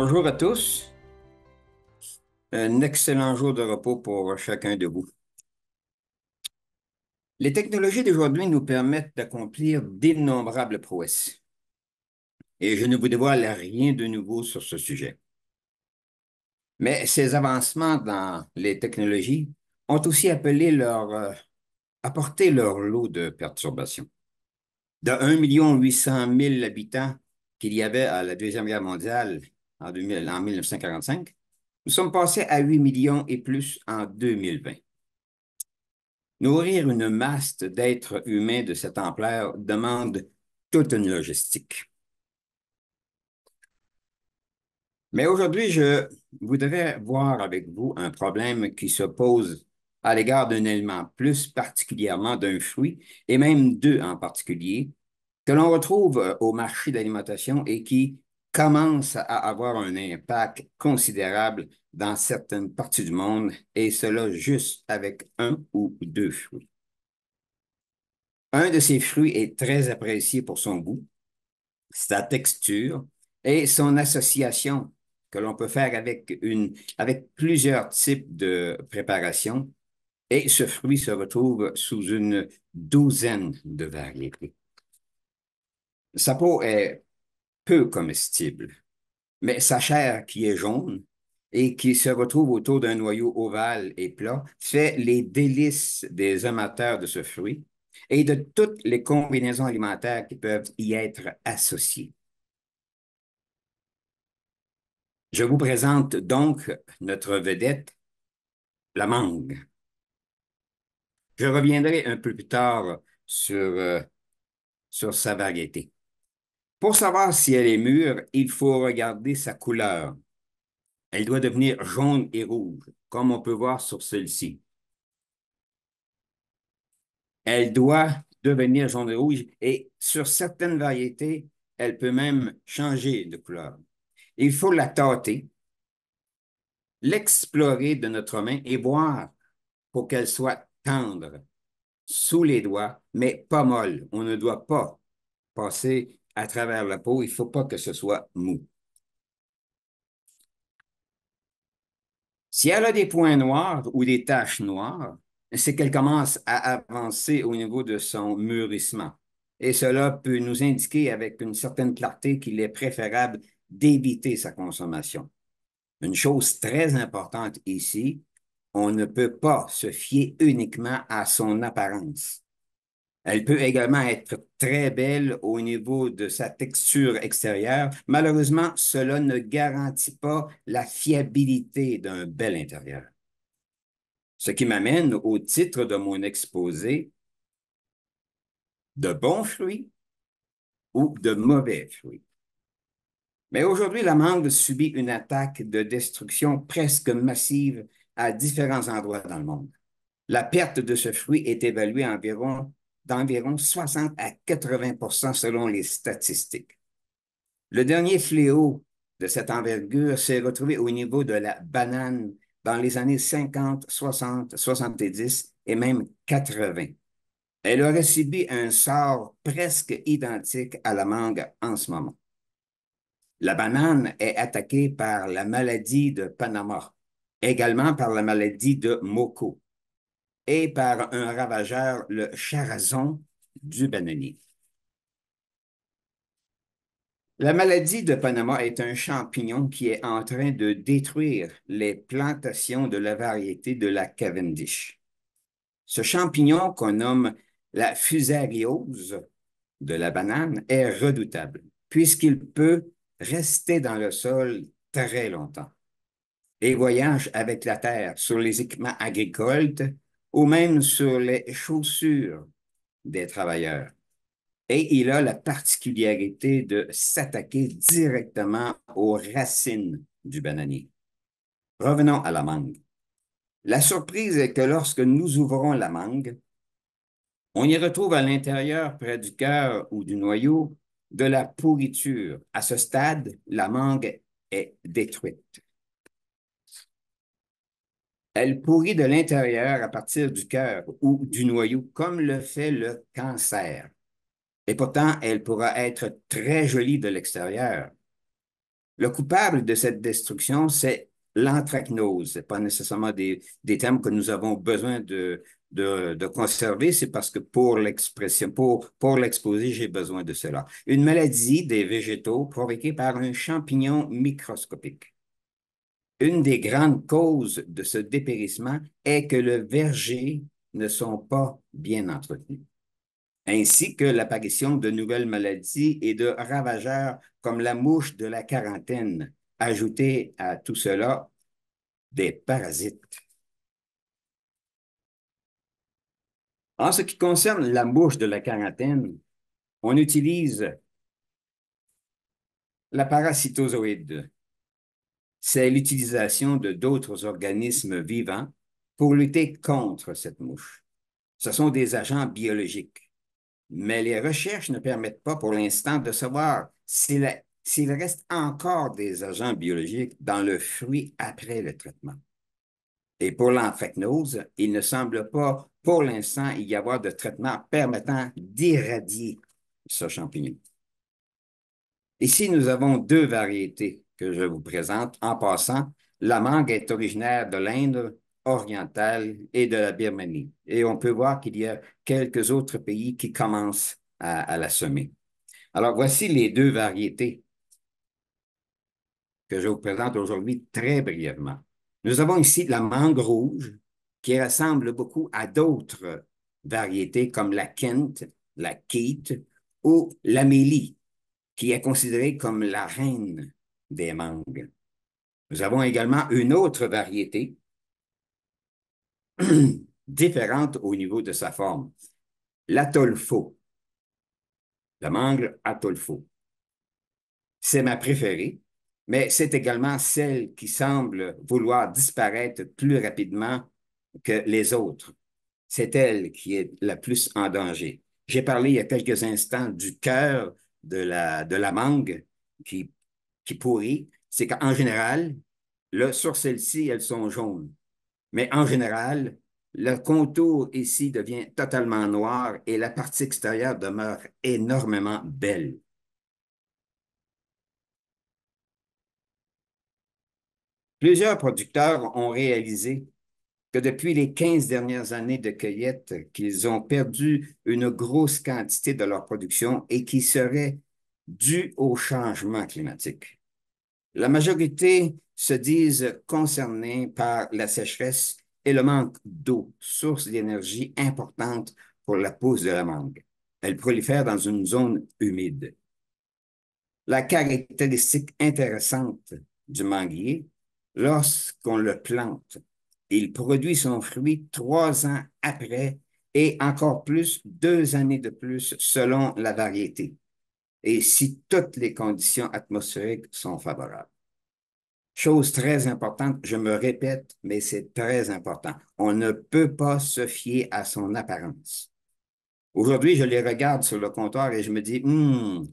Bonjour à tous. Un excellent jour de repos pour chacun de vous. Les technologies d'aujourd'hui nous permettent d'accomplir d'innombrables prouesses. Et je ne vous dévoile rien de nouveau sur ce sujet. Mais ces avancements dans les technologies ont aussi euh, apporté leur lot de perturbations. De 1 800 000 habitants qu'il y avait à la Deuxième Guerre mondiale en, 1945, nous sommes passés à 8 millions et plus en 2020. Nourrir une masse d'êtres humains de cette ampleur demande toute une logistique. Mais aujourd'hui, je voudrais voir avec vous un problème qui se pose à l'égard d'un élément, plus particulièrement d'un fruit, et même deux en particulier, que l'on retrouve euh, au marché d'alimentation et qui commence à avoir un impact considérable dans certaines parties du monde, et cela juste avec un ou deux fruits. Un de ces fruits est très apprécié pour son goût, sa texture et son association que l'on peut faire avec, une, avec plusieurs types de préparations, et ce fruit se retrouve sous une douzaine de variétés. Sa peau est peu comestible, mais sa chair qui est jaune et qui se retrouve autour d'un noyau ovale et plat fait les délices des amateurs de ce fruit et de toutes les combinaisons alimentaires qui peuvent y être associées. Je vous présente donc notre vedette, la mangue. Je reviendrai un peu plus tard sur, euh, sur sa variété. Pour savoir si elle est mûre, il faut regarder sa couleur. Elle doit devenir jaune et rouge, comme on peut voir sur celle-ci. Elle doit devenir jaune et rouge et sur certaines variétés, elle peut même changer de couleur. Il faut la tâter, l'explorer de notre main et voir pour qu'elle soit tendre sous les doigts, mais pas molle. On ne doit pas passer à travers la peau. Il ne faut pas que ce soit mou. Si elle a des points noirs ou des taches noires, c'est qu'elle commence à avancer au niveau de son mûrissement. Et cela peut nous indiquer avec une certaine clarté qu'il est préférable d'éviter sa consommation. Une chose très importante ici, on ne peut pas se fier uniquement à son apparence. Elle peut également être très belle au niveau de sa texture extérieure. Malheureusement, cela ne garantit pas la fiabilité d'un bel intérieur. Ce qui m'amène au titre de mon exposé, de bons fruits ou de mauvais fruits. Mais aujourd'hui, la mangue subit une attaque de destruction presque massive à différents endroits dans le monde. La perte de ce fruit est évaluée environ d'environ 60 à 80% selon les statistiques. Le dernier fléau de cette envergure s'est retrouvé au niveau de la banane dans les années 50, 60, 70 et même 80. Elle aurait subi un sort presque identique à la mangue en ce moment. La banane est attaquée par la maladie de Panama, également par la maladie de Moko et par un ravageur, le charazon du bananier. La maladie de Panama est un champignon qui est en train de détruire les plantations de la variété de la Cavendish. Ce champignon qu'on nomme la fusariose de la banane est redoutable puisqu'il peut rester dans le sol très longtemps et voyage avec la terre sur les équipements agricoles ou même sur les chaussures des travailleurs. Et il a la particularité de s'attaquer directement aux racines du bananier. Revenons à la mangue. La surprise est que lorsque nous ouvrons la mangue, on y retrouve à l'intérieur, près du cœur ou du noyau, de la pourriture. À ce stade, la mangue est détruite. Elle pourrit de l'intérieur à partir du cœur ou du noyau, comme le fait le cancer. Et pourtant, elle pourra être très jolie de l'extérieur. Le coupable de cette destruction, c'est l'anthracnose. Ce pas nécessairement des, termes que nous avons besoin de, conserver, c'est parce que pour l'expression, pour l'exposer, j'ai besoin de cela. Une maladie des végétaux provoquée par un champignon microscopique. Une des grandes causes de ce dépérissement est que le verger ne sont pas bien entretenus, ainsi que l'apparition de nouvelles maladies et de ravageurs comme la mouche de la quarantaine, ajouté à tout cela des parasites. En ce qui concerne la mouche de la quarantaine, on utilise la parasitozoïde. C'est l'utilisation de d'autres organismes vivants pour lutter contre cette mouche. Ce sont des agents biologiques. Mais les recherches ne permettent pas pour l'instant de savoir s'il reste encore des agents biologiques dans le fruit après le traitement. Et pour l'anthracnose, il ne semble pas pour l'instant y avoir de traitement permettant d'irradier ce champignon. Ici, nous avons deux variétés que je vous présente. En passant, la mangue est originaire de l'Inde orientale et de la Birmanie. Et on peut voir qu'il y a quelques autres pays qui commencent à, la semer. Alors, voici les deux variétés que je vous présente aujourd'hui très brièvement. Nous avons ici la mangue rouge qui ressemble beaucoup à d'autres variétés comme la Kent, la Keat ou l'Amélie, qui est considérée comme la reine des mangues. Nous avons également une autre variété différente au niveau de sa forme. L'atolfo. La mangue atolfo. C'est ma préférée, mais c'est également celle qui semble vouloir disparaître plus rapidement que les autres. C'est elle qui est la plus en danger. J'ai parlé il y a quelques instants du cœur de la, de la mangue qui, qui pourrit. C'est qu'en général, sur celle-ci, elles sont jaunes. Mais en général, le contour ici devient totalement noir et la partie extérieure demeure énormément belle. Plusieurs producteurs ont réalisé que depuis les 15 dernières années de cueillette, qu'ils ont perdu une grosse quantité de leur production et qui serait due au changement climatique. La majorité se disent concernés par la sécheresse et le manque d'eau, source d'énergie importante pour la pousse de la mangue. Elle prolifère dans une zone humide. La caractéristique intéressante du manguier, lorsqu'on le plante, il produit son fruit trois ans après et encore plus deux années de plus selon la variété et si toutes les conditions atmosphériques sont favorables. Chose très importante, je me répète, mais c'est très important. On ne peut pas se fier à son apparence. Aujourd'hui, je les regarde sur le comptoir et je me dis, hmm,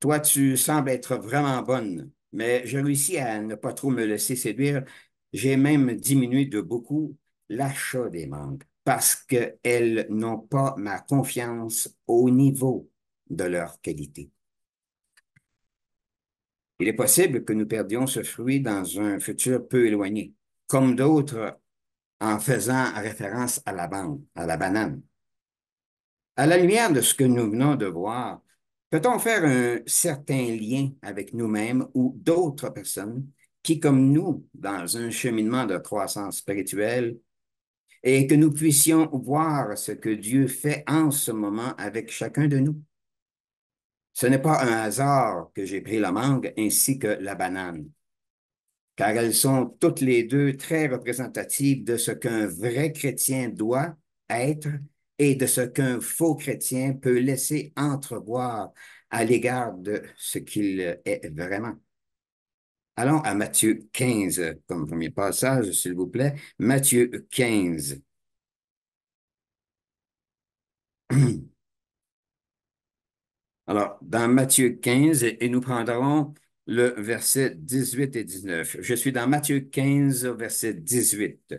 toi, tu sembles être vraiment bonne, mais je réussis à ne pas trop me laisser séduire. J'ai même diminué de beaucoup l'achat des mangues parce qu'elles n'ont pas ma confiance au niveau de leur qualité. Il est possible que nous perdions ce fruit dans un futur peu éloigné, comme d'autres en faisant référence à la, à la banane. À la lumière de ce que nous venons de voir, peut-on faire un certain lien avec nous-mêmes ou d'autres personnes qui, comme nous, dans un cheminement de croissance spirituelle, et que nous puissions voir ce que Dieu fait en ce moment avec chacun de nous? Ce n'est pas un hasard que j'ai pris la mangue ainsi que la banane, car elles sont toutes les deux très représentatives de ce qu'un vrai chrétien doit être et de ce qu'un faux chrétien peut laisser entrevoir à l'égard de ce qu'il est vraiment. Allons à Matthieu 15 comme premier passage, s'il vous plaît. Matthieu 15. Alors, dans Matthieu 15, et nous prendrons le verset 18 et 19. Je suis dans Matthieu 15, verset 18.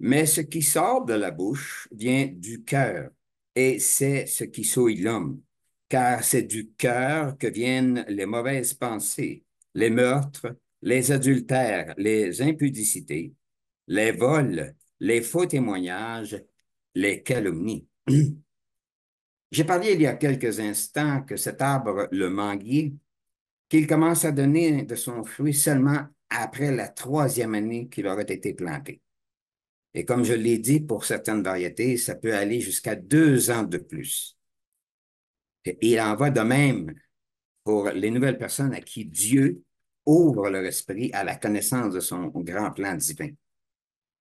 Mais ce qui sort de la bouche vient du cœur, et c'est ce qui souille l'homme, car c'est du cœur que viennent les mauvaises pensées, les meurtres, les adultères, les impudicités, les vols, les faux témoignages, les calomnies. J'ai parlé il y a quelques instants que cet arbre, le manguier, qu'il commence à donner de son fruit seulement après la troisième année qu'il aurait été planté. Et comme je l'ai dit, pour certaines variétés, ça peut aller jusqu'à deux ans de plus. Il en va de même pour les nouvelles personnes à qui Dieu ouvre leur esprit à la connaissance de son grand plan divin.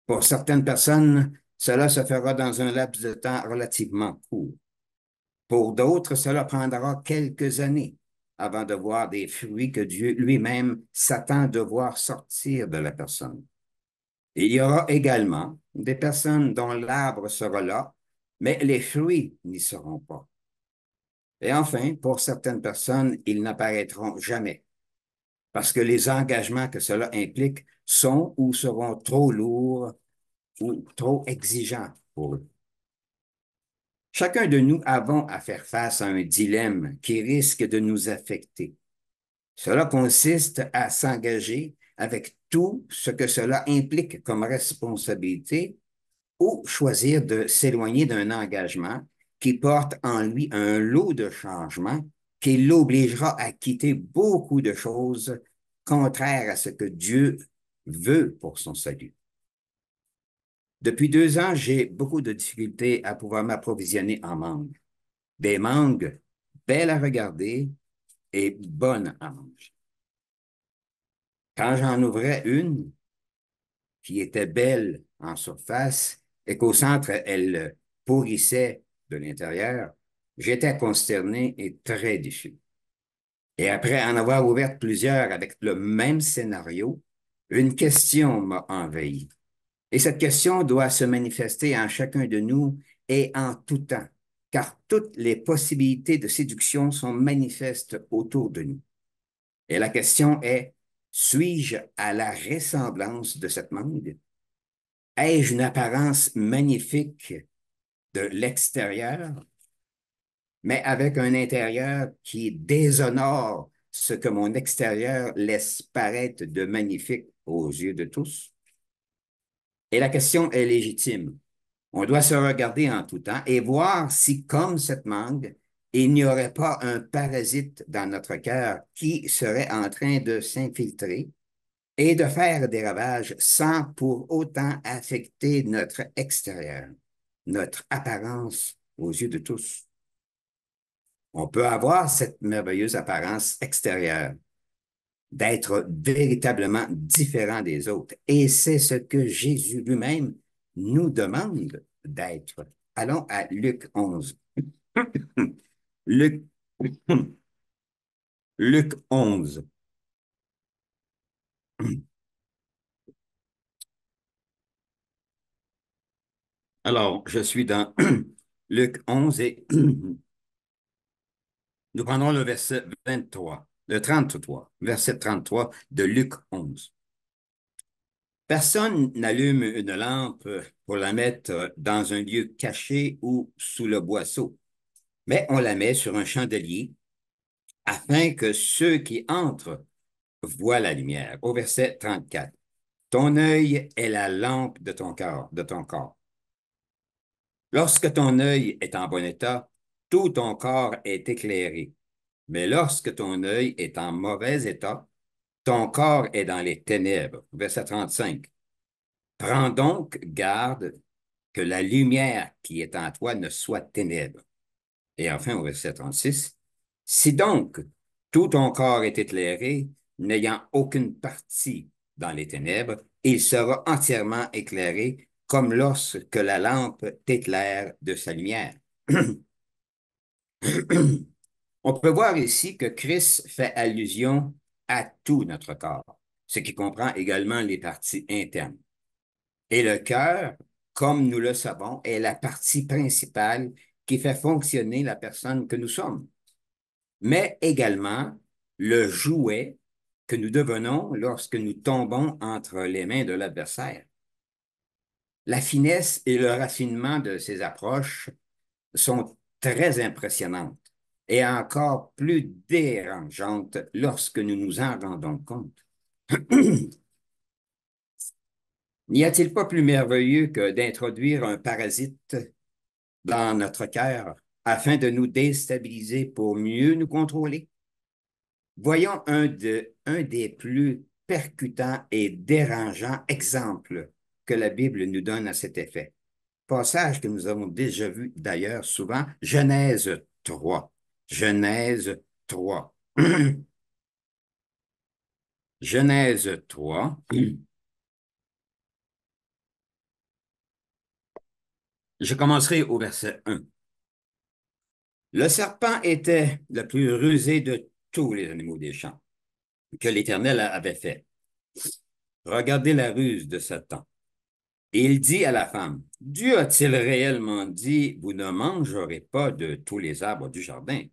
Pour certaines personnes, cela se fera dans un laps de temps relativement court. Pour d'autres, cela prendra quelques années avant de voir des fruits que Dieu lui-même s'attend de voir sortir de la personne. Il y aura également des personnes dont l'arbre sera là, mais les fruits n'y seront pas. Et enfin, pour certaines personnes, ils n'apparaîtront jamais, parce que les engagements que cela implique sont ou seront trop lourds ou trop exigeants pour eux. Chacun de nous avons à faire face à un dilemme qui risque de nous affecter. Cela consiste à s'engager avec tout ce que cela implique comme responsabilité ou choisir de s'éloigner d'un engagement qui porte en lui un lot de changements qui l'obligera à quitter beaucoup de choses contraires à ce que Dieu veut pour son salut. Depuis deux ans, j'ai beaucoup de difficultés à pouvoir m'approvisionner en mangue. Des mangues belles à regarder et bonnes à manger. Quand j'en ouvrais une qui était belle en surface et qu'au centre, elle pourrissait de l'intérieur, j'étais consterné et très déçu. Et après en avoir ouvert plusieurs avec le même scénario, une question m'a envahi. Et cette question doit se manifester en chacun de nous et en tout temps, car toutes les possibilités de séduction sont manifestes autour de nous. Et la question est, suis-je à la ressemblance de cette mangue? Ai-je une apparence magnifique de l'extérieur, mais avec un intérieur qui déshonore ce que mon extérieur laisse paraître de magnifique aux yeux de tous? Et la question est légitime. On doit se regarder en tout temps et voir si, comme cette mangue, il n'y aurait pas un parasite dans notre cœur qui serait en train de s'infiltrer et de faire des ravages sans pour autant affecter notre extérieur, notre apparence aux yeux de tous. On peut avoir cette merveilleuse apparence extérieure, d'être véritablement différent des autres. Et c'est ce que Jésus lui-même nous demande d'être. Allons à Luc 11. Luc, Luc 11. Alors, je suis dans Luc 11 et nous prendrons le verset 23 le 33, verset 33 de Luc 11. Personne n'allume une lampe pour la mettre dans un lieu caché ou sous le boisseau, mais on la met sur un chandelier afin que ceux qui entrent voient la lumière. Au verset 34. Ton œil est la lampe de ton corps, de ton corps. Lorsque ton œil est en bon état, tout ton corps est éclairé. Mais lorsque ton œil est en mauvais état, ton corps est dans les ténèbres. Verset 35. Prends donc garde que la lumière qui est en toi ne soit ténèbres. Et enfin, au verset 36, si donc tout ton corps est éclairé, n'ayant aucune partie dans les ténèbres, il sera entièrement éclairé comme lorsque la lampe t'éclaire de sa lumière. On peut voir ici que Christ fait allusion à tout notre corps, ce qui comprend également les parties internes. Et le cœur, comme nous le savons, est la partie principale qui fait fonctionner la personne que nous sommes, mais également le jouet que nous devenons lorsque nous tombons entre les mains de l'adversaire. La finesse et le raffinement de ces approches sont très impressionnantes est encore plus dérangeante lorsque nous nous en rendons compte. N'y a-t-il pas plus merveilleux que d'introduire un parasite dans notre cœur afin de nous déstabiliser pour mieux nous contrôler? Voyons un des plus percutants et dérangeants exemples que la Bible nous donne à cet effet. Passage que nous avons déjà vu d'ailleurs souvent, Genèse 3. Genèse 3. Genèse 3. Je commencerai au verset 1. Le serpent était le plus rusé de tous les animaux des champs que l'Éternel avait fait. Regardez la ruse de Satan. il dit à la femme, Dieu a-t-il réellement dit, vous ne mangerez pas de tous les arbres du jardin?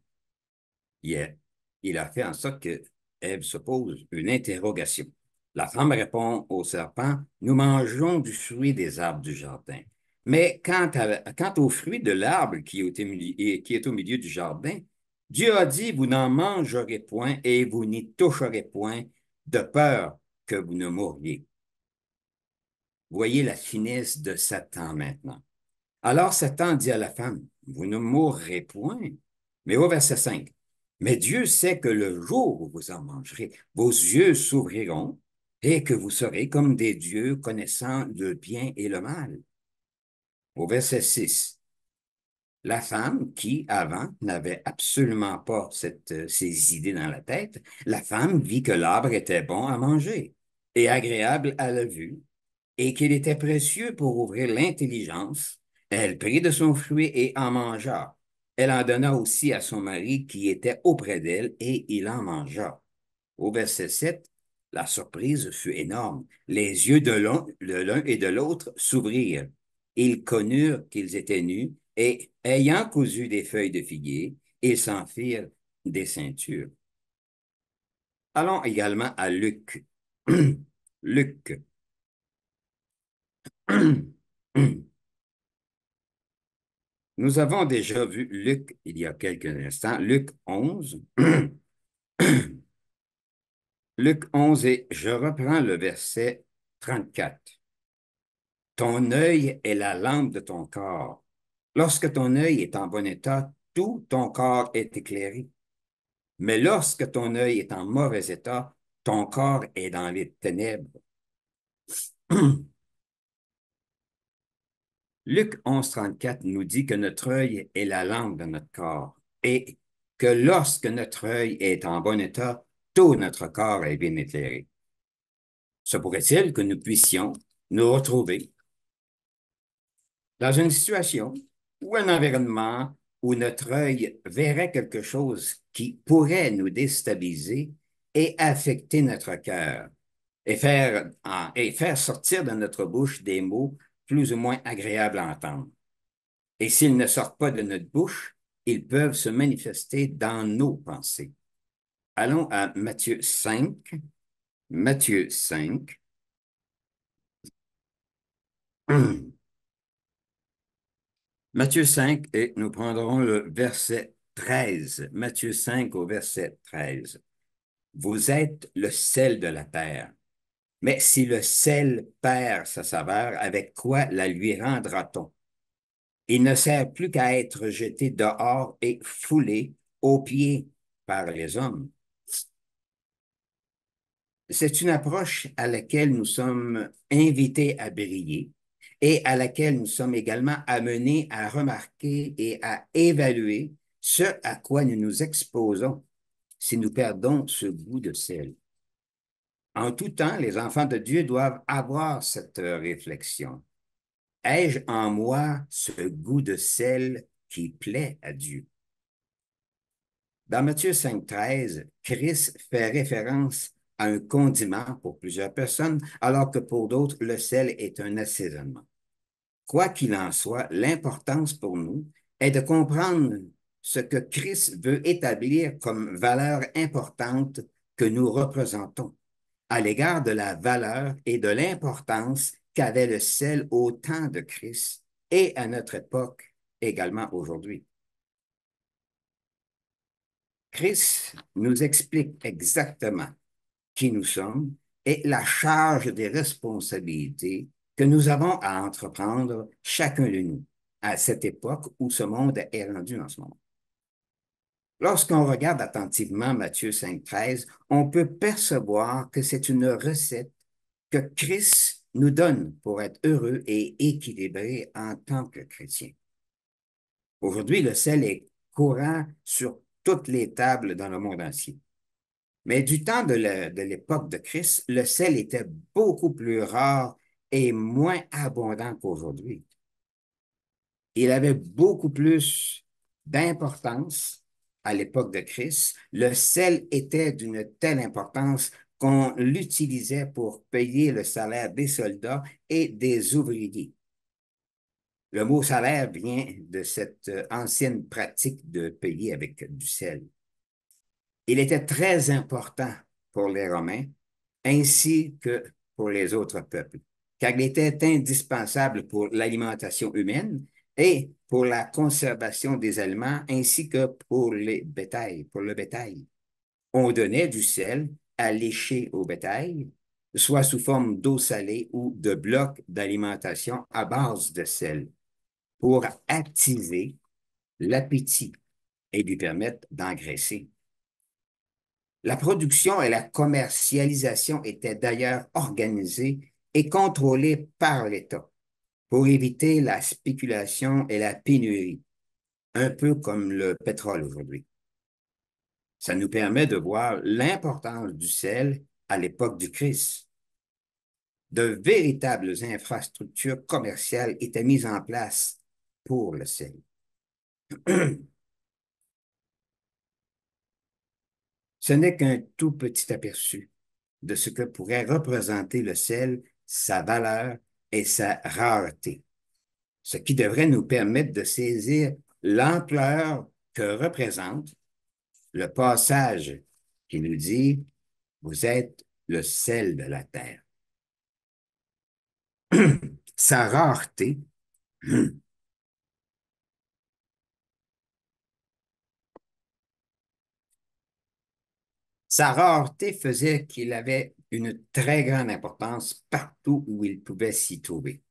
Il a fait en sorte que Ève se pose une interrogation. La femme répond au serpent, nous mangeons du fruit des arbres du jardin. Mais quant, au fruit de l'arbre qui, qui est au milieu du jardin, Dieu a dit, vous n'en mangerez point et vous n'y toucherez point de peur que vous ne mouriez. Voyez la finesse de Satan maintenant. Alors Satan dit à la femme, vous ne mourrez point. Mais au verset 5, mais Dieu sait que le jour où vous en mangerez, vos yeux s'ouvriront et que vous serez comme des dieux connaissant le bien et le mal. Au verset 6, la femme qui, avant, n'avait absolument pas cette, ces idées dans la tête, la femme vit que l'arbre était bon à manger et agréable à la vue et qu'il était précieux pour ouvrir l'intelligence. Elle prit de son fruit et en mangea. Elle en donna aussi à son mari qui était auprès d'elle, et il en mangea. Au verset 7, la surprise fut énorme. Les yeux de l'un et de l'autre s'ouvrirent. Ils connurent qu'ils étaient nus, et ayant cousu des feuilles de figuier, ils s'en firent des ceintures. Allons également à Luc. Luc. Nous avons déjà vu Luc il y a quelques instants, Luc 11. Luc 11 et je reprends le verset 34. Ton œil est la lampe de ton corps. Lorsque ton œil est en bon état, tout ton corps est éclairé. Mais lorsque ton œil est en mauvais état, ton corps est dans les ténèbres. Luc 11, 34 nous dit que notre œil est la lampe de notre corps et que lorsque notre œil est en bon état, tout notre corps est bien éclairé. Se pourrait-il que nous puissions nous retrouver dans une situation ou un environnement où notre œil verrait quelque chose qui pourrait nous déstabiliser et affecter notre cœur et faire sortir de notre bouche des mots plus ou moins agréables à entendre. Et s'ils ne sortent pas de notre bouche, ils peuvent se manifester dans nos pensées. Allons à Matthieu 5. Matthieu 5. Matthieu 5, et nous prendrons le verset 13. Matthieu 5 au verset 13. Vous êtes le sel de la terre. Mais si le sel perd sa saveur, avec quoi la lui rendra-t-on? Il ne sert plus qu'à être jeté dehors et foulé aux pieds par les hommes. C'est une approche à laquelle nous sommes invités à briller et à laquelle nous sommes également amenés à remarquer et à évaluer ce à quoi nous nous exposons si nous perdons ce goût de sel. En tout temps, les enfants de Dieu doivent avoir cette réflexion. Ai-je en moi ce goût de sel qui plaît à Dieu? Dans Matthieu 5.13, Christ fait référence à un condiment pour plusieurs personnes, alors que pour d'autres, le sel est un assaisonnement. Quoi qu'il en soit, l'importance pour nous est de comprendre ce que Christ veut établir comme valeur importante que nous représentons à l'égard de la valeur et de l'importance qu'avait le sel au temps de Christ et à notre époque également aujourd'hui. Christ nous explique exactement qui nous sommes et la charge des responsabilités que nous avons à entreprendre chacun de nous à cette époque où ce monde est rendu en ce moment. Lorsqu'on regarde attentivement Matthieu 5.13, on peut percevoir que c'est une recette que Christ nous donne pour être heureux et équilibré en tant que chrétien. Aujourd'hui, le sel est courant sur toutes les tables dans le monde entier. Mais du temps de l'époque de Christ, le sel était beaucoup plus rare et moins abondant qu'aujourd'hui. Il avait beaucoup plus d'importance à l'époque de Christ. Le sel était d'une telle importance qu'on l'utilisait pour payer le salaire des soldats et des ouvriers. Le mot salaire vient de cette ancienne pratique de payer avec du sel. Il était très important pour les Romains ainsi que pour les autres peuples, car il était indispensable pour l'alimentation humaine et pour la conservation des aliments ainsi que pour le bétail. On donnait du sel à lécher au bétail, soit sous forme d'eau salée ou de blocs d'alimentation à base de sel, pour attiser l'appétit et lui permettre d'engraisser. La production et la commercialisation étaient d'ailleurs organisées et contrôlées par l'État pour éviter la spéculation et la pénurie, un peu comme le pétrole aujourd'hui. Ça nous permet de voir l'importance du sel à l'époque du Christ. De véritables infrastructures commerciales étaient mises en place pour le sel. Ce n'est qu'un tout petit aperçu de ce que pourrait représenter le sel, sa valeur et sa rareté, ce qui devrait nous permettre de saisir l'ampleur que représente le passage qui nous dit, vous êtes le sel de la terre. sa rareté, Sa rareté faisait qu'il avait une très grande importance partout où il pouvait s'y trouver.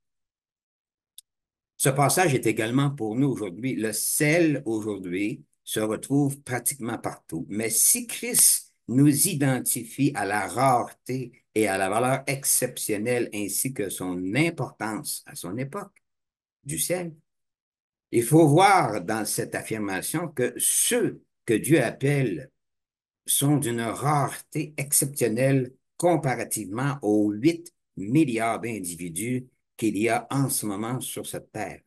Ce passage est également pour nous aujourd'hui. Le sel aujourd'hui se retrouve pratiquement partout. Mais si Christ nous identifie à la rareté et à la valeur exceptionnelle ainsi que son importance à son époque du sel, il faut voir dans cette affirmation que ceux que Dieu appelle sont d'une rareté exceptionnelle comparativement aux 8 milliards d'individus qu'il y a en ce moment sur cette terre.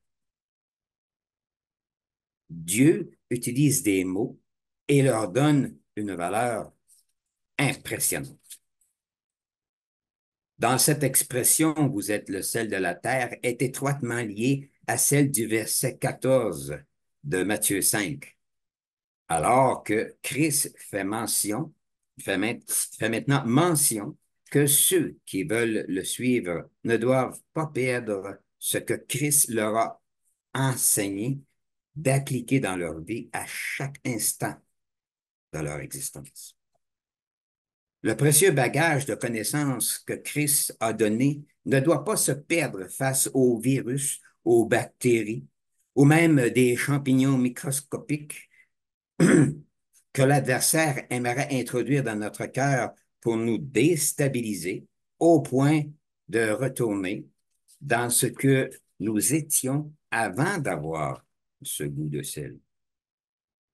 Dieu utilise des mots et leur donne une valeur impressionnante. Dans cette expression, vous êtes le sel de la terre, est étroitement liée à celle du verset 14 de Matthieu 5 alors que Christ fait mention, fait, maintenant mention que ceux qui veulent le suivre ne doivent pas perdre ce que Christ leur a enseigné d'appliquer dans leur vie à chaque instant de leur existence. Le précieux bagage de connaissances que Christ a donné ne doit pas se perdre face aux virus, aux bactéries ou même des champignons microscopiques que l'adversaire aimerait introduire dans notre cœur pour nous déstabiliser au point de retourner dans ce que nous étions avant d'avoir ce goût de sel.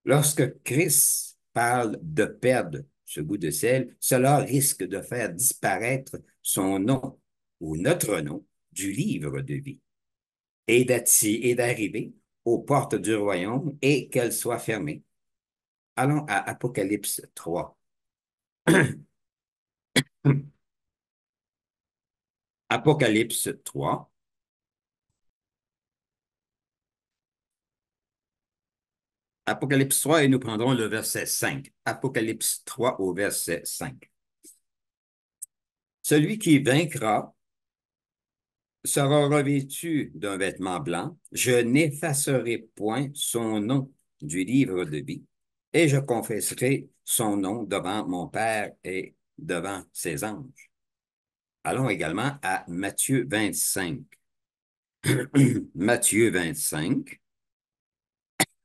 Lorsque Christ parle de perdre ce goût de sel, cela risque de faire disparaître son nom ou notre nom du livre de vie et d'arriver aux portes du royaume et qu'elles soient fermées Allons à Apocalypse 3. Apocalypse 3. Apocalypse 3 et nous prendrons le verset 5. Apocalypse 3 au verset 5. Celui qui vaincra sera revêtu d'un vêtement blanc. Je n'effacerai point son nom du livre de vie et je confesserai son nom devant mon Père et devant ses anges. Allons également à Matthieu 25. Matthieu 25.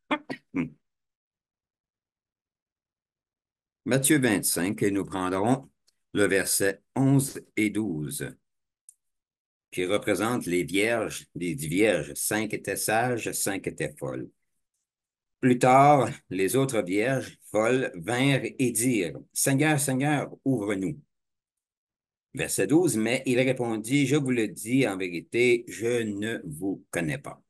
Matthieu 25, et nous prendrons le verset 11 et 12, qui représente les vierges, les dix vierges. Cinq étaient sages, cinq étaient folles. Plus tard, les autres vierges folles vinrent et dirent, Seigneur, Seigneur, ouvre-nous. Verset 12, mais il répondit, Je vous le dis en vérité, je ne vous connais pas.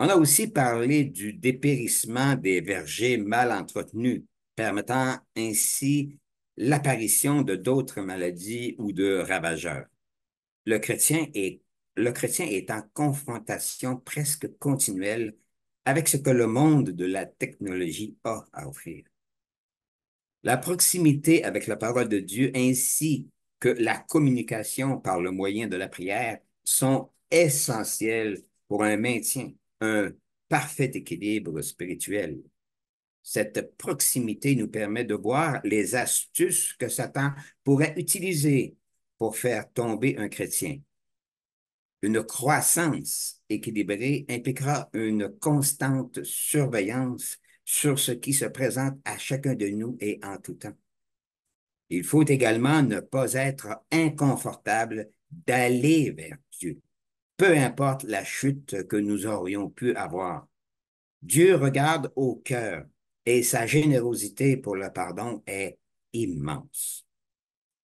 On a aussi parlé du dépérissement des vergers mal entretenus, permettant ainsi l'apparition de d'autres maladies ou de ravageurs. Le chrétien est, le chrétien est en confrontation presque continuelle avec ce que le monde de la technologie a à offrir. La proximité avec la parole de Dieu ainsi que la communication par le moyen de la prière sont essentielles pour un maintien, un parfait équilibre spirituel. Cette proximité nous permet de voir les astuces que Satan pourrait utiliser pour faire tomber un chrétien. Une croissance équilibrée impliquera une constante surveillance sur ce qui se présente à chacun de nous et en tout temps. Il faut également ne pas être inconfortable d'aller vers Dieu, peu importe la chute que nous aurions pu avoir. Dieu regarde au cœur et sa générosité pour le pardon est immense.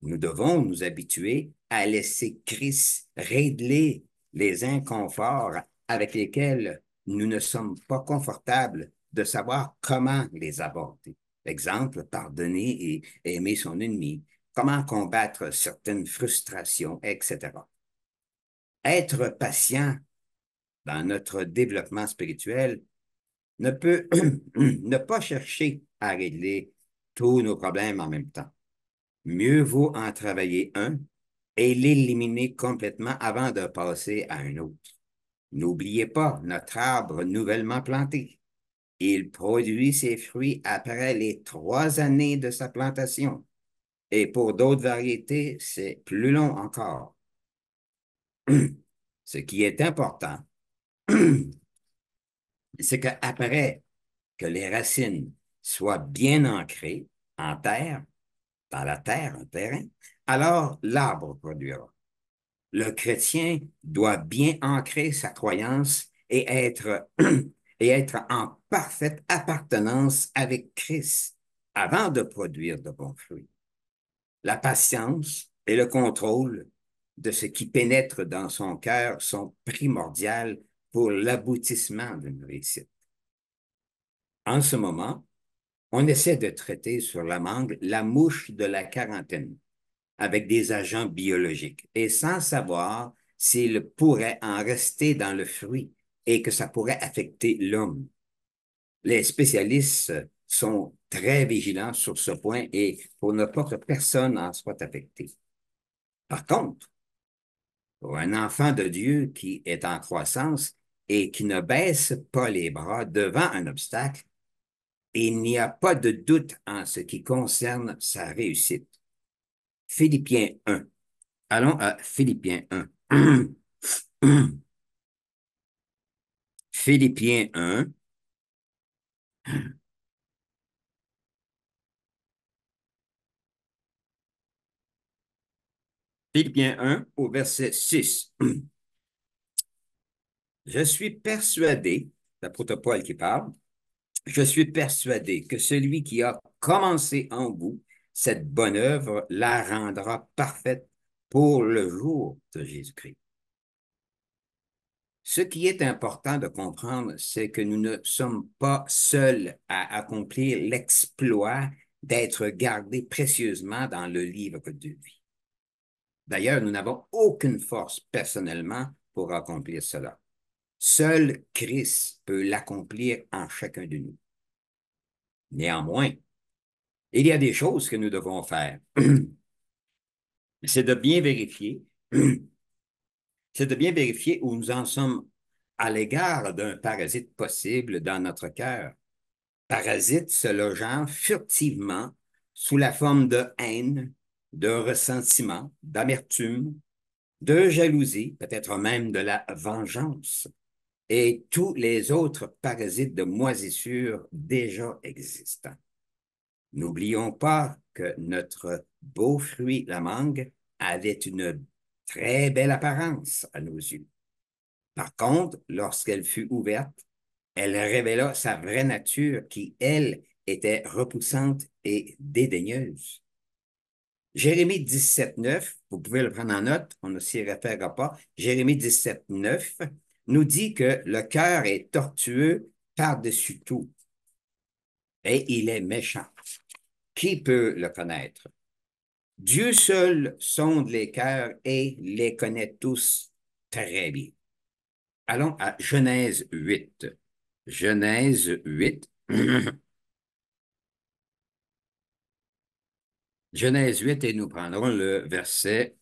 Nous devons nous habituer à laisser Christ régler les inconforts avec lesquels nous ne sommes pas confortables de savoir comment les aborder. Exemple, pardonner et aimer son ennemi, comment combattre certaines frustrations, etc. Être patient dans notre développement spirituel ne peut ne pas chercher à régler tous nos problèmes en même temps. Mieux vaut en travailler un et l'éliminer complètement avant de passer à un autre. N'oubliez pas notre arbre nouvellement planté. Il produit ses fruits après les trois années de sa plantation. Et pour d'autres variétés, c'est plus long encore. Ce qui est important, c'est qu'après que les racines soient bien ancrées en terre, dans la terre, en terrain, alors l'arbre produira. Le chrétien doit bien ancrer sa croyance et être, et être en parfaite appartenance avec Christ avant de produire de bons fruits. La patience et le contrôle de ce qui pénètre dans son cœur sont primordiales pour l'aboutissement d'une réussite. En ce moment, on essaie de traiter sur la mangue la mouche de la quarantaine avec des agents biologiques et sans savoir s'il pourrait en rester dans le fruit et que ça pourrait affecter l'homme. Les spécialistes sont très vigilants sur ce point et pour ne pas que personne en soit affecté. Par contre, pour un enfant de Dieu qui est en croissance et qui ne baisse pas les bras devant un obstacle, il n'y a pas de doute en ce qui concerne sa réussite. Philippiens 1. Allons à Philippiens 1. Philippiens 1. Philippiens 1 au verset 6. Je suis persuadé, l'apôtre Paul qui parle, je suis persuadé que celui qui a commencé en vous cette bonne œuvre la rendra parfaite pour le jour de Jésus-Christ. Ce qui est important de comprendre, c'est que nous ne sommes pas seuls à accomplir l'exploit d'être gardés précieusement dans le livre de vie. D'ailleurs, nous n'avons aucune force personnellement pour accomplir cela. Seul Christ peut l'accomplir en chacun de nous. Néanmoins, il y a des choses que nous devons faire. C'est de bien vérifier, c'est de bien vérifier où nous en sommes à l'égard d'un parasite possible dans notre cœur parasites se logeant furtivement sous la forme de haine, de ressentiment, d'amertume, de jalousie, peut-être même de la vengeance, et tous les autres parasites de moisissure déjà existants. N'oublions pas que notre beau fruit, la mangue, avait une très belle apparence à nos yeux. Par contre, lorsqu'elle fut ouverte, elle révéla sa vraie nature qui, elle, était repoussante et dédaigneuse. Jérémie 17, 9, vous pouvez le prendre en note, on ne s'y référera pas. Jérémie 17, 9 nous dit que le cœur est tortueux par-dessus tout et il est méchant. Qui peut le connaître? Dieu seul sonde les cœurs et les connaît tous très bien. Allons à Genèse 8. Genèse 8. Genèse 8 et nous prendrons le verset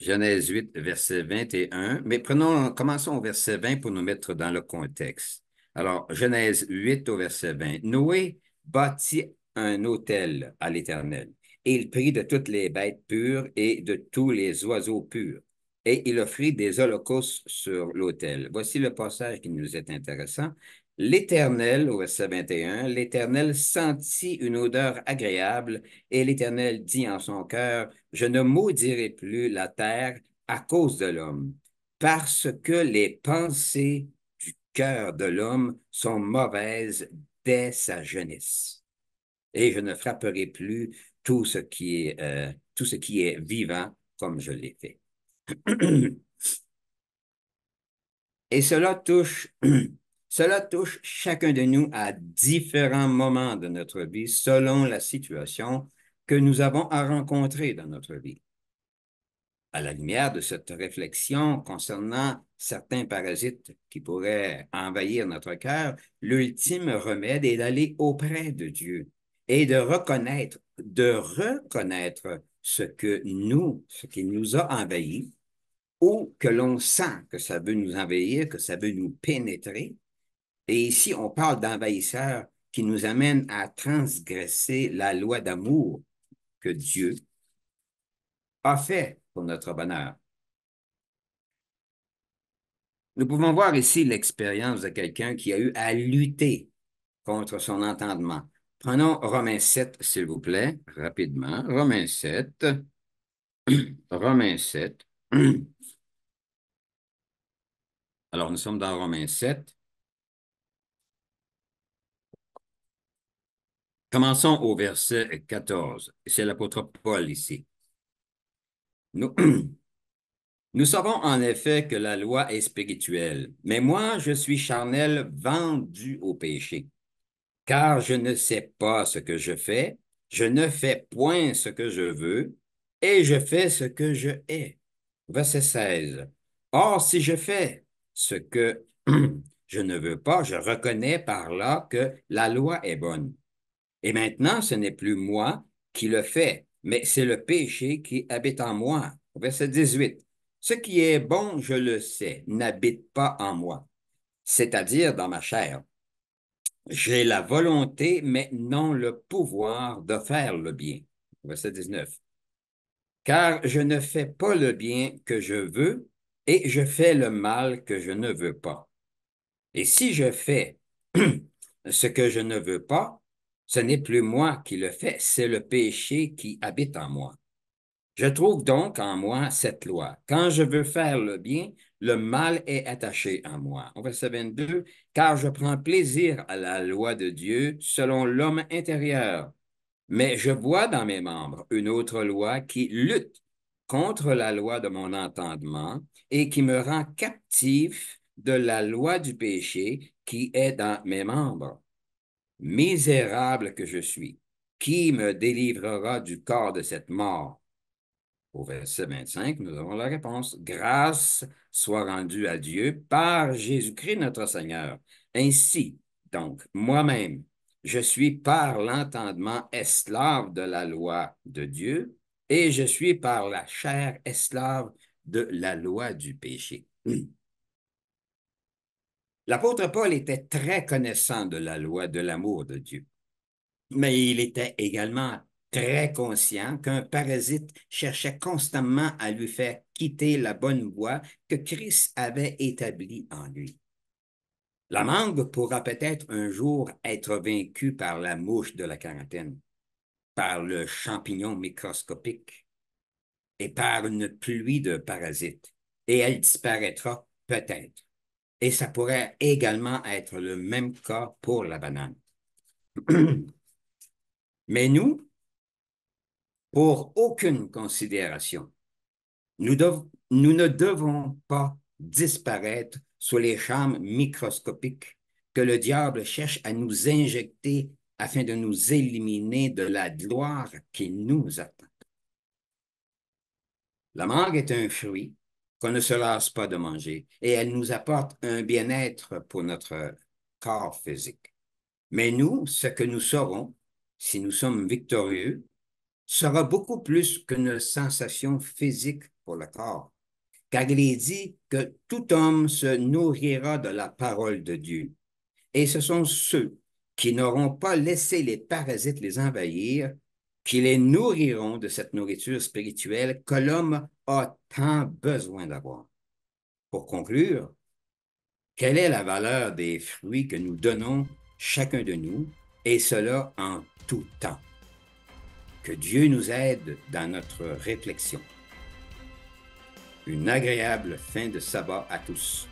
Genèse 8, verset 21. Mais prenons, commençons au verset 20 pour nous mettre dans le contexte. Alors, Genèse 8 au verset 20. Noé bâtit un autel à l'Éternel. Et il prit de toutes les bêtes pures et de tous les oiseaux purs. Et il offrit des holocaustes sur l'autel. Voici le passage qui nous est intéressant. L'Éternel, au verset 21, l'Éternel sentit une odeur agréable et l'Éternel dit en son cœur, je ne maudirai plus la terre à cause de l'homme, parce que les pensées du cœur de l'homme sont mauvaises dès sa jeunesse et je ne frapperai plus tout ce qui est, euh, tout ce qui est vivant comme je l'ai fait. et cela touche, cela touche chacun de nous à différents moments de notre vie selon la situation que nous avons à rencontrer dans notre vie. À la lumière de cette réflexion concernant certains parasites qui pourraient envahir notre cœur, l'ultime remède est d'aller auprès de Dieu et de reconnaître, de reconnaître ce que nous, ce qui nous a envahis, ou que l'on sent que ça veut nous envahir, que ça veut nous pénétrer. Et ici, on parle d'envahisseurs qui nous amènent à transgresser la loi d'amour que Dieu a fait pour notre bonheur. Nous pouvons voir ici l'expérience de quelqu'un qui a eu à lutter contre son entendement, Prenons Romains 7, s'il vous plaît, rapidement. Romains 7. Romains 7. Alors, nous sommes dans Romains 7. Commençons au verset 14. C'est l'apôtre Paul ici. Nous, nous savons en effet que la loi est spirituelle, mais moi, je suis charnel vendu au péché car je ne sais pas ce que je fais, je ne fais point ce que je veux, et je fais ce que je hais. Verset 16. Or, si je fais ce que je ne veux pas, je reconnais par là que la loi est bonne. Et maintenant, ce n'est plus moi qui le fais, mais c'est le péché qui habite en moi. Verset 18. Ce qui est bon, je le sais, n'habite pas en moi, c'est-à-dire dans ma chair. J'ai la volonté, mais non le pouvoir de faire le bien. Verset 19. Car je ne fais pas le bien que je veux et je fais le mal que je ne veux pas. Et si je fais ce que je ne veux pas, ce n'est plus moi qui le fais, c'est le péché qui habite en moi. Je trouve donc en moi cette loi. Quand je veux faire le bien, le mal est attaché à moi. Verset 22, car je prends plaisir à la loi de Dieu selon l'homme intérieur. Mais je vois dans mes membres une autre loi qui lutte contre la loi de mon entendement et qui me rend captif de la loi du péché qui est dans mes membres. Misérable que je suis, qui me délivrera du corps de cette mort? Au verset 25, nous avons la réponse. Grâce soit rendue à Dieu par Jésus-Christ notre Seigneur. Ainsi, donc, moi-même, je suis par l'entendement esclave de la loi de Dieu et je suis par la chair esclave de la loi du péché. L'apôtre Paul était très connaissant de la loi de l'amour de Dieu, mais il était également très conscient qu'un parasite cherchait constamment à lui faire quitter la bonne voie que Christ avait établie en lui. La mangue pourra peut-être un jour être vaincue par la mouche de la quarantaine, par le champignon microscopique et par une pluie de parasites, et elle disparaîtra peut-être. Et ça pourrait également être le même cas pour la banane. Mais nous, pour aucune considération, nous, ne devons pas disparaître sous les charmes microscopiques que le diable cherche à nous injecter afin de nous éliminer de la gloire qui nous attend. La mangue est un fruit qu'on ne se lasse pas de manger et elle nous apporte un bien-être pour notre corps physique. Mais nous, ce que nous serons, si nous sommes victorieux, sera beaucoup plus qu'une sensation physique pour le corps car il est dit que tout homme se nourrira de la parole de Dieu. Et ce sont ceux qui n'auront pas laissé les parasites les envahir, qui les nourriront de cette nourriture spirituelle que l'homme a tant besoin d'avoir. Pour conclure, quelle est la valeur des fruits que nous donnons chacun de nous, et cela en tout temps? Que Dieu nous aide dans notre réflexion. Une agréable fin de sabbat à tous.